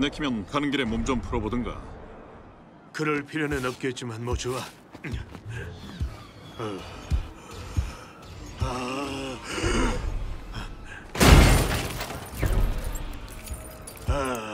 내키면 가는 길에 몸 좀 풀어보든가. 그럴 필요는 없겠지만 뭐 좋아. 어. 아, 아. 아.